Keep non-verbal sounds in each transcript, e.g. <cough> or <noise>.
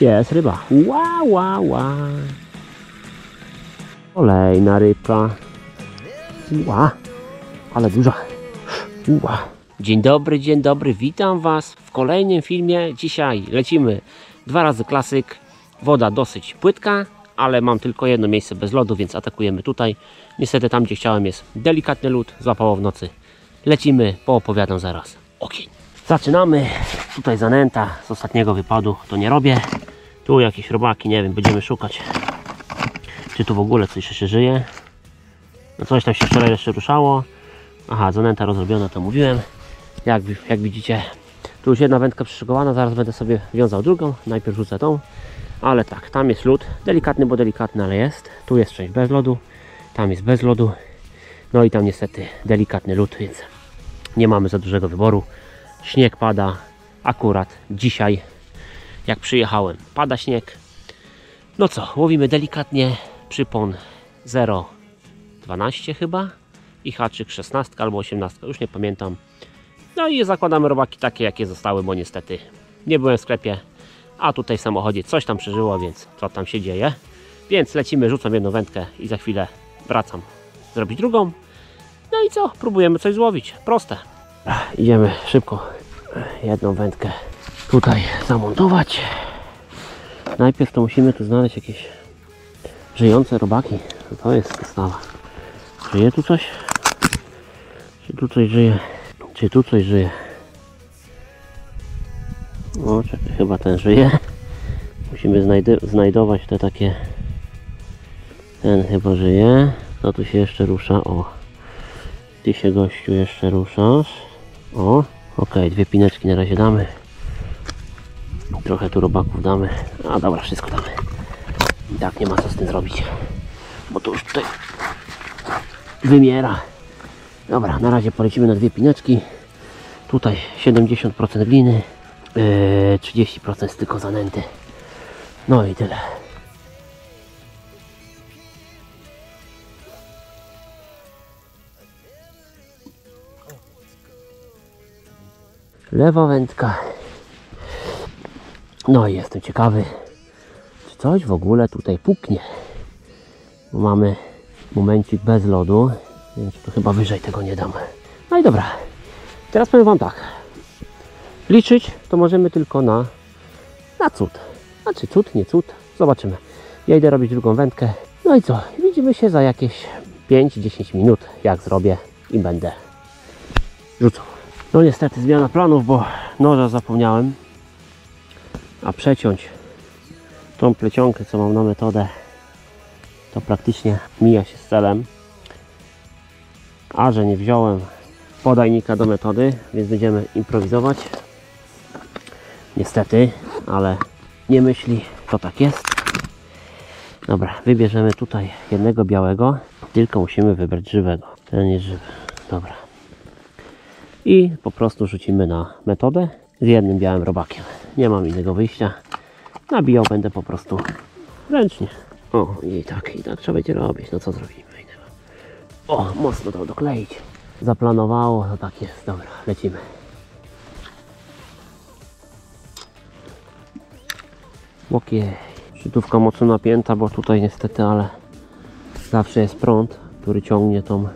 Jest ryba. Ła, ła, ła. Kolejna rybka. Ła, ale duża. Ła. Dzień dobry, dzień dobry. Witam Was w kolejnym filmie. Dzisiaj lecimy dwa razy klasyk. Woda dosyć płytka, ale mam tylko jedno miejsce bez lodu, więc atakujemy tutaj. Niestety tam, gdzie chciałem jest delikatny lód. Złapało w nocy. Lecimy, poopowiadam zaraz. Ogień. Zaczynamy. Tutaj zanęta z ostatniego wypadu. To nie robię. Tu jakieś robaki, nie wiem, będziemy szukać. Czy tu w ogóle coś jeszcze żyje. No coś tam się wczoraj jeszcze ruszało. Aha, zanęta rozrobiona, to mówiłem. Jak, jak widzicie, tu już jedna wędka przyszykowana, zaraz będę sobie wiązał drugą. Najpierw rzucę tą. Ale tak, tam jest lód. Delikatny, bo delikatny, ale jest. Tu jest część bez lodu. Tam jest bez lodu. No i tam niestety delikatny lód, więc nie mamy za dużego wyboru. Śnieg pada akurat dzisiaj, jak przyjechałem. Pada śnieg. No co, łowimy delikatnie. Przypon 0,12 chyba i haczyk 16 albo 18, już nie pamiętam. No i zakładamy robaki takie, jakie zostały, bo niestety nie byłem w sklepie, a tutaj w samochodzie coś tam przeżyło, więc co tam się dzieje. Więc lecimy, rzucam jedną wędkę i za chwilę wracam zrobić drugą. No i co? Próbujemy coś złowić. Proste. Idziemy szybko jedną wędkę tutaj zamontować. Najpierw to musimy tu znaleźć jakieś żyjące robaki. To jest podstawa. Żyje tu coś? Czy tu coś żyje? Czy tu coś żyje? O, czekaj, chyba ten żyje. Musimy znajdować te takie... Ten chyba żyje. To tu się jeszcze rusza. O. Ty się gościu jeszcze ruszasz. O. Okej, dwie pineczki na razie damy. Trochę tu robaków damy. A dobra, wszystko damy. I tak nie ma co z tym zrobić. Bo to już tutaj wymiera. Dobra, na razie polecimy na dwie pineczki. Tutaj 70% gliny, yy, 30% tylko zanęty. No i tyle. Lewa wędka. No i jestem ciekawy, czy coś w ogóle tutaj puknie. Bo mamy momencik bez lodu, więc tu chyba wyżej tego nie dam. No i dobra, teraz powiem Wam tak. Liczyć to możemy tylko na, na cud. Znaczy cud, nie cud, zobaczymy. Ja idę robić drugą wędkę. No i co, widzimy się za jakieś 5-10 minut, jak zrobię i będę rzucał. No niestety zmiana planów, bo noża zapomniałem. A przeciąć tą plecionkę, co mam na metodę, to praktycznie mija się z celem. A że nie wziąłem podajnika do metody, więc będziemy improwizować. Niestety, ale nie myśli, to tak jest. Dobra, wybierzemy tutaj jednego białego, tylko musimy wybrać żywego. Ten jest żywy. Dobra. I po prostu rzucimy na metodę z jednym białym robakiem. Nie mam innego wyjścia. Nabijał będę po prostu ręcznie. O, i tak, i tak trzeba będzie robić. No co zrobimy? O, mocno to dokleić. Zaplanowało, no tak jest. Dobra, lecimy. Okej. Szczytówka mocno napięta, bo tutaj niestety, ale zawsze jest prąd, który ciągnie tą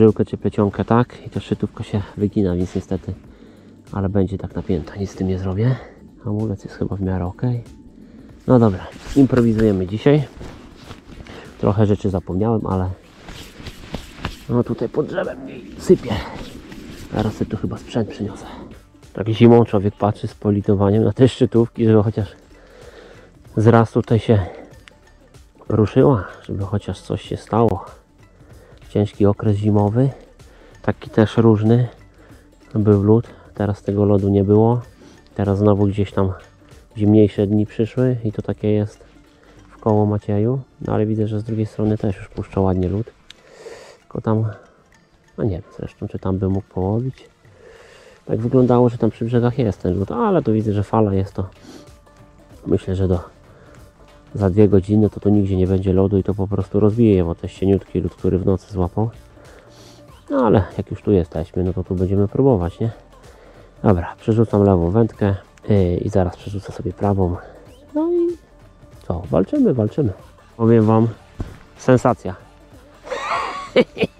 żyłkę czy plecionkę tak i ta szczytówka się wygina, więc niestety, ale będzie tak napięta. Nic z tym nie zrobię. Hamulec jest chyba w miarę ok. No dobra, improwizujemy dzisiaj. Trochę rzeczy zapomniałem, ale no tutaj pod drzewem mi sypie. Zaraz sobie tu chyba sprzęt przyniosę. Tak zimą człowiek patrzy z politowaniem na te szczytówki, żeby chociaż z tutaj się ruszyła, żeby chociaż coś się stało. Ciężki okres zimowy, taki też różny. Był lód, teraz tego lodu nie było. Teraz znowu gdzieś tam zimniejsze dni przyszły i to takie jest w koło Macieju. No ale widzę, że z drugiej strony też już puszcza ładnie lód. Tylko tam, no nie wiem zresztą, czy tam by mógł połowić. Tak wyglądało, że tam przy brzegach jest ten lód, ale tu widzę, że fala jest to. Myślę, że do za dwie godziny to tu nigdzie nie będzie lodu i to po prostu rozwieje, bo to cieniutki lód, który w nocy złapał. No ale jak już tu jesteśmy, no to tu będziemy próbować, nie? Dobra, przerzucam lewą wędkę yy, i zaraz przerzucę sobie prawą. co, walczymy, walczymy. Powiem wam, sensacja. <laughs>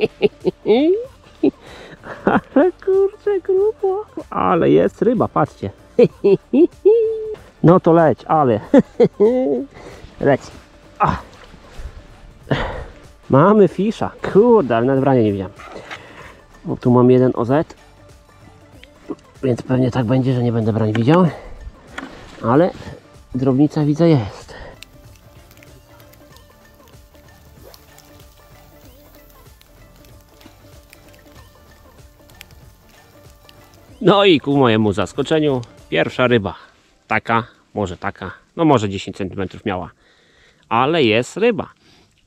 Ale kurczę, grubo. Ale jest ryba, patrzcie. <laughs> No to leć, ale. <laughs> Leć. A. Mamy fisza. Kurde, ale nawet brania nie widziałem. Bo tu mam jeden OZ. Więc pewnie tak będzie, że nie będę brań widział. Ale drobnica widzę jest. No i ku mojemu zaskoczeniu pierwsza ryba. Taka, może taka, no może 10 cm miała. Ale jest ryba.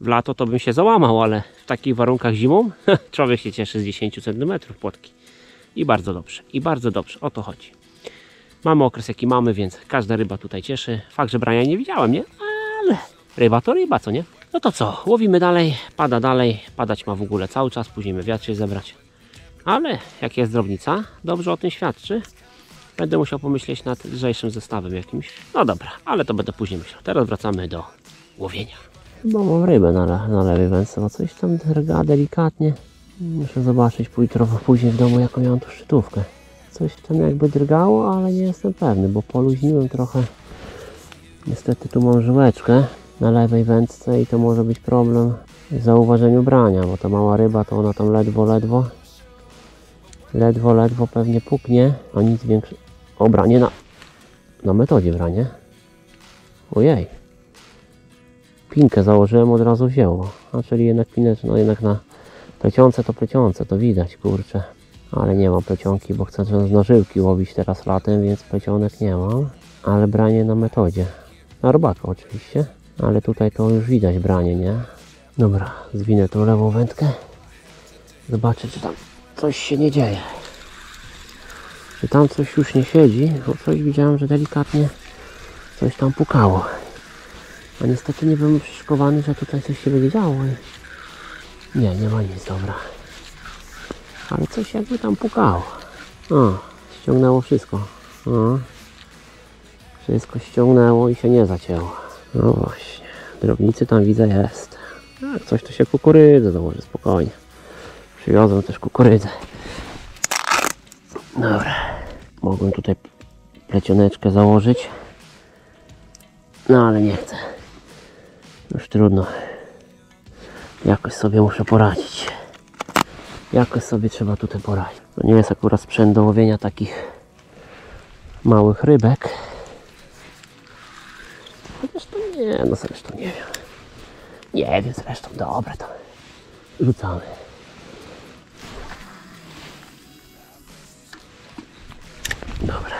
W lato to bym się załamał, ale w takich warunkach zimą <laughs> człowiek się cieszy z 10 cm płotki. I bardzo dobrze, i bardzo dobrze, o to chodzi. Mamy okres jaki mamy, więc każda ryba tutaj cieszy. Fakt, że brania nie widziałem, nie? Ale ryba to ryba, co nie? No to co, łowimy dalej, pada dalej, padać ma w ogóle cały czas, później wiatr się zebrać. Ale jak jest drobnica, dobrze o tym świadczy. Będę musiał pomyśleć nad lżejszym zestawem jakimś. No dobra, ale to będę później myślał. Teraz wracamy do łowienia. Mam rybę na, le- na lewej wędce, bo coś tam drga delikatnie. Muszę zobaczyć pójdę później w domu jaką miałem tu szczytówkę. Coś tam jakby drgało, ale nie jestem pewny, bo poluźniłem trochę. Niestety tu mam żyłeczkę na lewej wędce i to może być problem w zauważeniu brania, bo ta mała ryba to ona tam ledwo, ledwo ledwo, ledwo pewnie puknie, a nic większe. O, branie na, na metodzie branie. Ojej. Pinkę założyłem, od razu wzięło. A czyli jednak pineczkę, no jednak na plecionce to plecionce, to widać, kurczę. Ale nie mam plecionki, bo chcę z nożyłki łowić teraz latem, więc plecionek nie mam. Ale branie na metodzie. Na robaka oczywiście. Ale tutaj to już widać branie, nie? Dobra, zwinę tą lewą wędkę. Zobaczę, czy tam coś się nie dzieje. Czy tam coś już nie siedzi, bo coś widziałem, że delikatnie coś tam pukało. A niestety nie byłem przyszykowany, że tutaj coś się będzie działo. Nie, nie ma nic, dobra. Ale coś jakby tam pukało. O, ściągnęło wszystko. O. Wszystko ściągnęło i się nie zacięło. No właśnie, drobnicy tam widzę jest. Jak coś to się kukurydzę założy spokojnie. Przywiozłem też kukurydzę. Dobra. Mogłem tutaj plecioneczkę założyć. No ale nie chcę. Już trudno. Jakoś sobie muszę poradzić. Jakoś sobie trzeba tutaj poradzić. To nie jest akurat sprzęt do łowienia takich małych rybek. To nie, no zresztą nie wiem. Nie wiem zresztą, dobra to rzucamy. Dobra.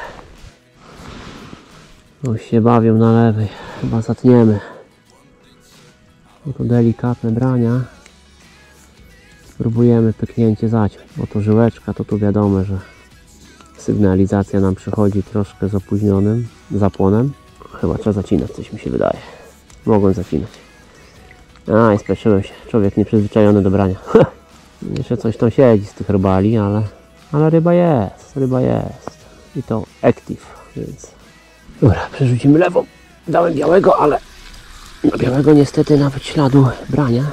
Już się bawią na lewej. Chyba zatniemy. To delikatne brania. Spróbujemy pyknięcie zaciąć, bo to żyłeczka to tu wiadomo, że sygnalizacja nam przychodzi troszkę z opóźnionym zapłonem. Chyba trzeba zacinać, coś mi się wydaje. Mogłem zacinać. A, i spieszyłem się. Człowiek nieprzyzwyczajony do brania. <laughs> Jeszcze coś tam siedzi z tych rybali, ale, ale ryba jest, ryba jest. I to active, więc... Dobra, przerzucimy lewą. Dałem białego, ale białego niestety nawet śladu brania.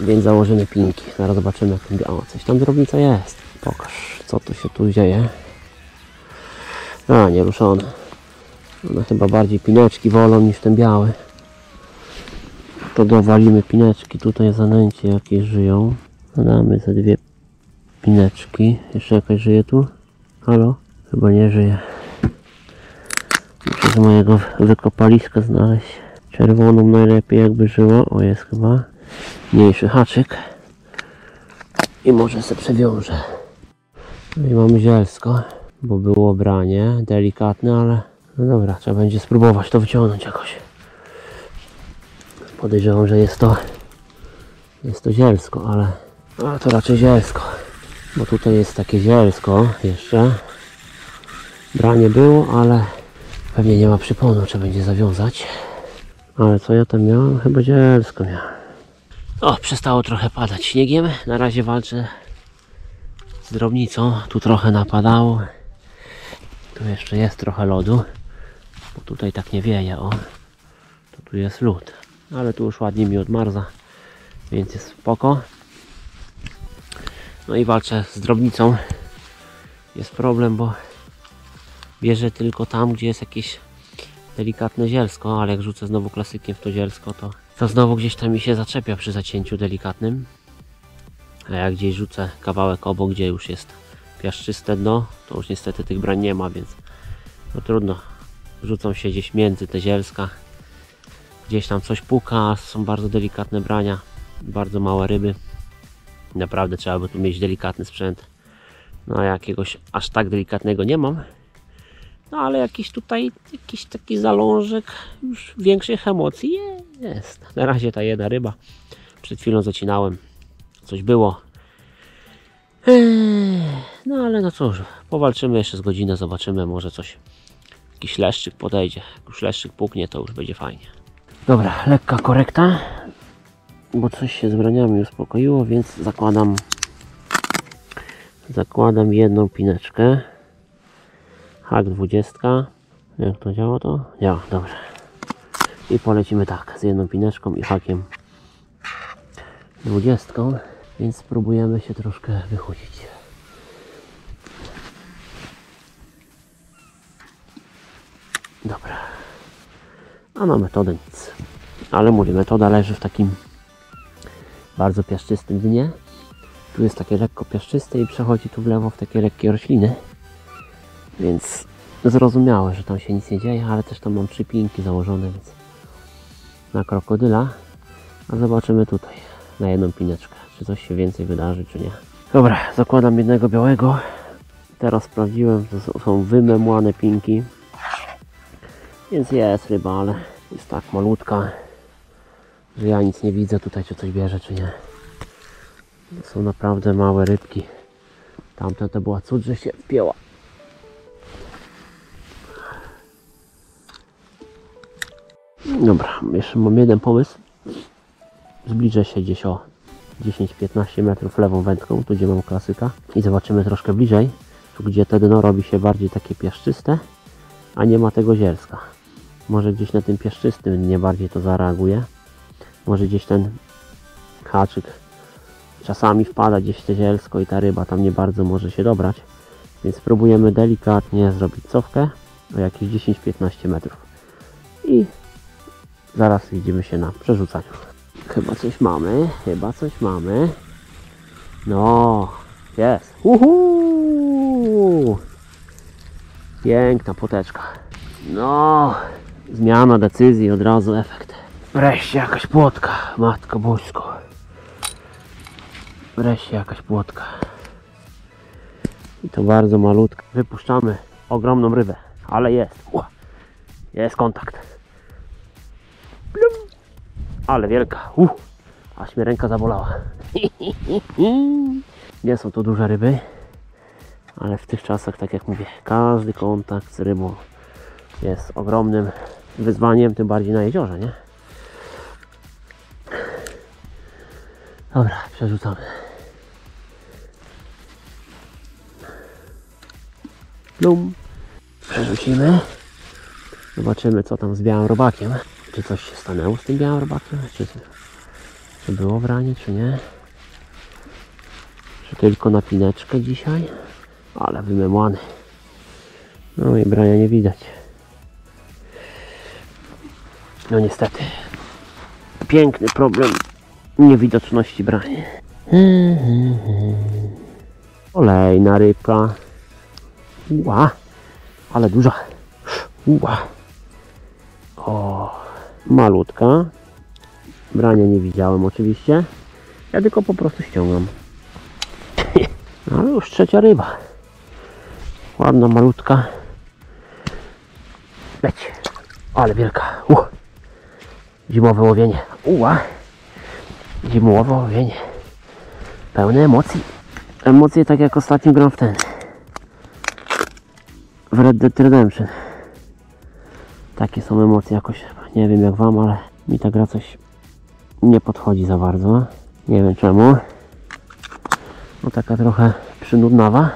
Więc założymy pinki. Zaraz zobaczymy jak ten biało. Coś tam drobnica jest. Pokaż, co tu się tu dzieje. A, nie ruszone. One chyba bardziej pineczki wolą niż ten biały. To dowalimy pineczki. Tutaj zanęcie jakieś żyją. Dodamy ze dwie pineczki. Jeszcze jakaś żyje tu? Halo? Chyba nie żyje. Muszę z mojego wykopaliska znaleźć czerwoną najlepiej jakby żyła. O jest chyba mniejszy haczyk. I może se przewiążę. No i mamy zielsko, bo było branie delikatne, ale no dobra, trzeba będzie spróbować to wyciągnąć jakoś. Podejrzewam, że jest to jest to zielsko, ale a to raczej zielsko. Bo tutaj jest takie zielsko jeszcze. Branie było, ale pewnie nie ma przyponu, trzeba będzie zawiązać. Ale co ja tam miałem? Chyba zielsko miałem. O, przestało trochę padać śniegiem. Na razie walczę z drobnicą. Tu trochę napadało. Tu jeszcze jest trochę lodu. Bo tutaj tak nie wieje, o. To tu jest lód. Ale tu już ładnie mi odmarza, więc jest spoko. No i walczę z drobnicą. Jest problem, bo bierze tylko tam, gdzie jest jakieś delikatne zielsko, ale jak rzucę znowu klasykiem w to zielsko, to, to znowu gdzieś tam mi się zaczepia przy zacięciu delikatnym. A jak gdzieś rzucę kawałek obok, gdzie już jest piaszczyste dno, to już niestety tych brań nie ma, więc no trudno. Rzucą się gdzieś między te zielska. Gdzieś tam coś puka, są bardzo delikatne brania, bardzo małe ryby. Naprawdę trzeba by tu mieć delikatny sprzęt. No jakiegoś aż tak delikatnego nie mam. No ale jakiś tutaj, jakiś taki zalążek już większych emocji jest. Na razie ta jedna ryba. Przed chwilą zacinałem. Coś było. No ale no cóż, powalczymy jeszcze z godzinę, zobaczymy, może coś, jakiś leszczyk podejdzie. Jak już leszczyk puknie, to już będzie fajnie. Dobra, lekka korekta, bo coś się z braniami uspokoiło, więc zakładam zakładam jedną pineczkę. Hak 20. Jak to działa to? Działa, dobrze. I polecimy tak, z jedną pineczką i hakiem 20. Więc spróbujemy się troszkę wychudzić. Dobra. A na metodę nic. Ale mówię, metoda leży w takim bardzo piaszczystym dnie. Tu jest takie lekko piaszczyste i przechodzi tu w lewo w takie lekkie rośliny. Więc zrozumiałe, że tam się nic nie dzieje, ale też tam mam trzy pinki założone, więc na krokodyla. A zobaczymy tutaj na jedną pineczkę, czy coś się więcej wydarzy, czy nie. Dobra, zakładam jednego białego. Teraz sprawdziłem, to są- wymemłane pinki. Więc jest ryba, ale jest tak malutka, że ja nic nie widzę tutaj, czy coś bierze, czy nie. To są naprawdę małe rybki. Tamta to była cud, że się wpięła. Dobra, jeszcze mam jeden pomysł. Zbliżę się gdzieś o 10-15 metrów lewą wędką, tu gdzie mam klasyka i zobaczymy troszkę bliżej, tu gdzie te dno robi się bardziej takie piaszczyste, a nie ma tego zielska. Może gdzieś na tym piaszczystym dnie bardziej to zareaguje. Może gdzieś ten haczyk czasami wpada gdzieś w te zielsko i ta ryba tam nie bardzo może się dobrać. Więc spróbujemy delikatnie zrobić cofkę o jakieś 10-15 metrów. I zaraz widzimy się na przerzucaniu. Chyba coś mamy, chyba coś mamy. No, jest. Uhu! Piękna poteczka. No, zmiana decyzji, od razu efekt. Wreszcie jakaś płotka, matko bosko. Wreszcie jakaś płotka. I to bardzo malutka. Wypuszczamy ogromną rybę, ale jest. Jest kontakt. Ale wielka. Uh, aż mnie ręka zabolała. <laughs> Nie są to duże ryby, ale w tych czasach, tak jak mówię, każdy kontakt z rybą jest ogromnym wyzwaniem, tym bardziej na jeziorze, nie? Dobra, przerzucamy. Plum. Przerzucimy. Zobaczymy co tam z białym robakiem. Czy coś się stanęło z tym białym robakiem? Czy, czy było w ranie, czy nie? Czy tylko na pineczkę dzisiaj? Ale wymemłany. No i brania nie widać. No niestety. Piękny problem niewidoczności brani. Kolejna rybka. Ła, ale duża. Ła. O, malutka. Brania nie widziałem oczywiście. Ja tylko po prostu ściągam. <laughs> No już trzecia ryba. Ładna, malutka. Leć. Ale wielka. Uh. Zimowe łowienie. Uła. Zimowe łowienie. Pełne emocji. Emocje tak jak ostatnio gram w ten. W Red Dead Redemption. Takie są emocje jakoś. Nie wiem jak wam, ale mi ta gra coś nie podchodzi za bardzo. Nie wiem czemu. No taka trochę przynudnawa.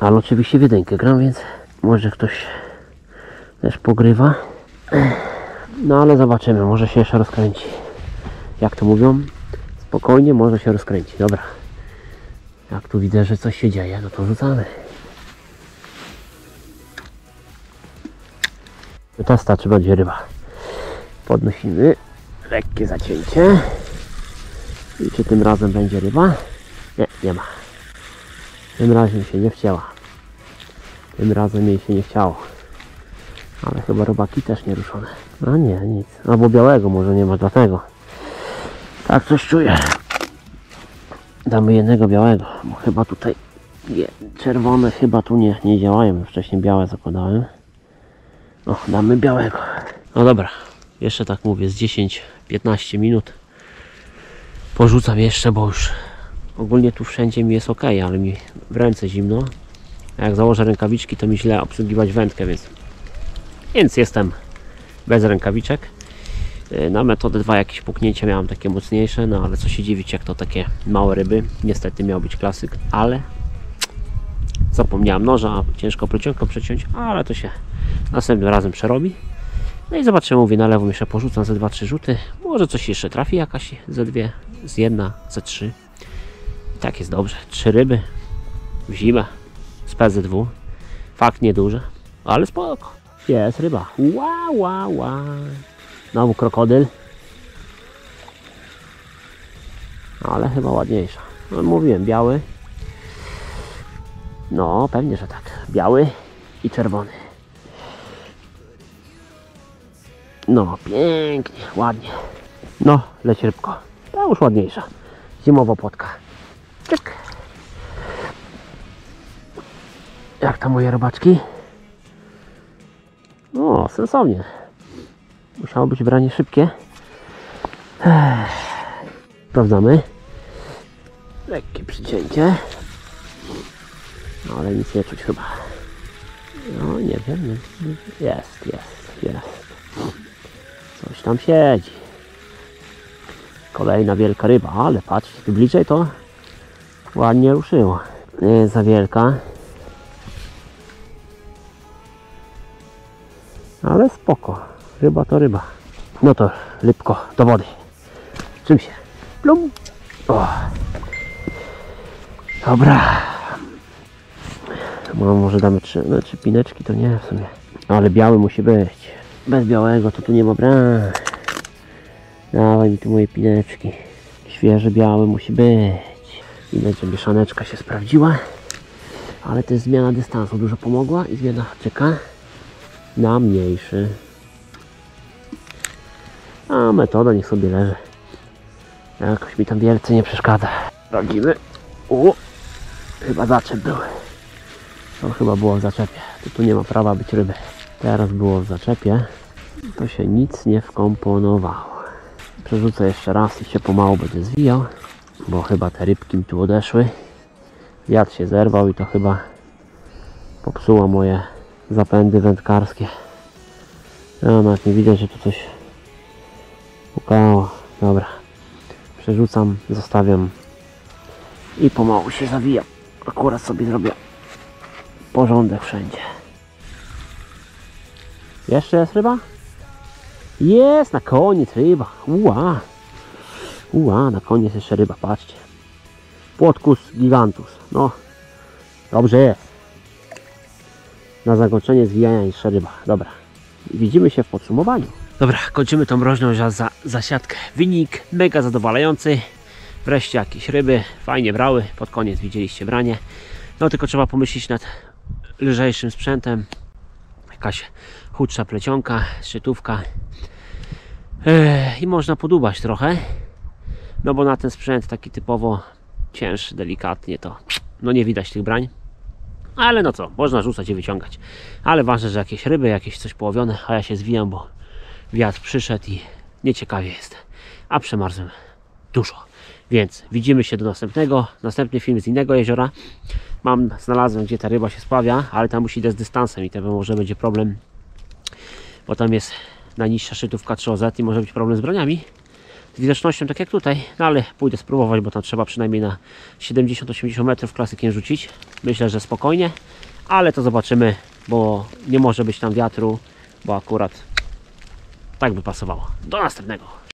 Ale oczywiście w jedynkę gram, więc może ktoś też pogrywa. No ale zobaczymy, może się jeszcze rozkręci. Jak to mówią? Spokojnie, może się rozkręci. Dobra. Jak tu widzę, że coś się dzieje, no to rzucamy. Testa czy będzie ryba. Podnosimy. Lekkie zacięcie. I czy tym razem będzie ryba? Nie, nie ma. Tym razem się nie wcięła. Tym razem jej się nie chciało. Ale chyba robaki też nie ruszone. A nie, nic. Albo białego może nie ma dlatego. Tak coś czuję. Damy jednego białego, bo chyba tutaj czerwone chyba tu nie, nie działają. Wcześniej białe zakładałem. O, damy białego. No dobra, jeszcze tak mówię, z 10-15 minut. Porzucam jeszcze, bo już ogólnie tu wszędzie mi jest ok, ale mi w ręce zimno. A jak założę rękawiczki, to mi źle obsługiwać wędkę, więc, więc jestem bez rękawiczek. Yy, Na metodę 2 jakieś puknięcia miałem takie mocniejsze, no ale co się dziwić, jak to takie małe ryby. Niestety miał być klasyk, ale zapomniałem noża, ciężko plecionką przeciąć, ale to się następnym razem przerobi. No i zobaczymy, mówię, na lewo jeszcze porzucam ze 2-3 rzuty. Może coś jeszcze trafi, jakaś ze dwie, z jedna, ze trzy. I tak jest dobrze. Trzy ryby w zimę z PZW. Fakt nieduże, ale spoko. Jest ryba. Ła, ła, ła. Znowu krokodyl. Ale chyba ładniejsza. No, mówiłem, biały. No, pewnie, że tak. Biały i czerwony. No, pięknie, ładnie. No, leci rybko. Ta już ładniejsza. Zimowo płotka. Czyk. Jak tam moje robaczki? No, sensownie. Musiało być branie szybkie. Ech. Sprawdzamy. Lekkie przycięcie. No, ale nic nie czuć chyba. No, nie wiem. Jest, jest, jest. Coś tam siedzi. Kolejna wielka ryba, ale patrzcie, tu bliżej to ładnie ruszyło. Nie jest za wielka. Ale spoko. Ryba to ryba. No to lipko do wody. Czym się? Plum. O. Dobra. No, może damy trzy, no, trzy pineczki, to nie w sumie. Ale biały musi być. Bez białego to tu nie ma bram. Dawaj mi tu moje pineczki. Świeży biały musi być. Widać, że mieszaneczka się sprawdziła. Ale jest zmiana dystansu. Dużo pomogła i zmiana czeka na mniejszy. A metoda niech sobie leży. Jakoś mi tam wielce nie przeszkadza. Sprawdzimy. O! Chyba zaczep był. To chyba było w zaczepie. Tu, tu nie ma prawa być ryby. Teraz było w zaczepie. To się nic nie wkomponowało. Przerzucę jeszcze raz i się pomału będę zwijał. Bo chyba te rybki mi tu odeszły. Wiatr się zerwał i to chyba popsuło moje zapędy wędkarskie. No, nawet nie widać, że tu coś pukało. Dobra. Przerzucam, zostawiam i pomału się zawijam. Akurat sobie zrobię porządek wszędzie. Jeszcze jest ryba? Jest, na koniec ryba. Ua. Ua, na koniec jeszcze ryba, patrzcie. Płotkus gigantus. No, dobrze jest. Na zakończenie zwijania jeszcze ryba. Dobra. Widzimy się w podsumowaniu. Dobra, kończymy tą mroźną za, za, zasiadkę. Wynik mega zadowalający. Wreszcie jakieś ryby. Fajnie brały. Pod koniec widzieliście branie. No tylko trzeba pomyśleć nad lżejszym sprzętem. Jakaś chudsza plecionka, szczytówka. I można podubać trochę. No bo na ten sprzęt taki typowo cięższy, delikatnie to no nie widać tych brań. Ale no co, można rzucać i wyciągać. Ale ważne, że jakieś ryby, jakieś coś połowione, a ja się zwijam, bo wiatr przyszedł i nieciekawie jest. A przemarzłem dużo. Więc widzimy się do następnego. Następny film z innego jeziora. Mam, znalazłem gdzie ta ryba się spławia, ale tam musi iść z dystansem i to może będzie problem, bo tam jest najniższa szczytówka 3OZ i może być problem z braniami. Z widocznością tak jak tutaj, no ale pójdę spróbować, bo tam trzeba przynajmniej na 70-80 metrów klasykiem rzucić. Myślę, że spokojnie, ale to zobaczymy, bo nie może być tam wiatru, bo akurat Tak by pasowało. Do następnego.